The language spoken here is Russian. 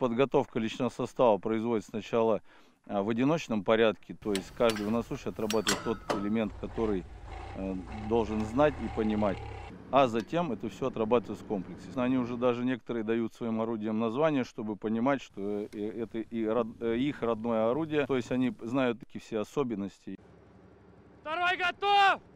подготовка личного состава производится сначала а, в одиночном порядке, то есть каждый военнослужащий отрабатывает тот элемент, который э, должен знать и понимать. А затем это все отрабатывается в комплексе. Они уже даже некоторые дают своим орудиям название, чтобы понимать, что э, это и род- э, их родное орудие. То есть они знают такие все особенности. Второй готов!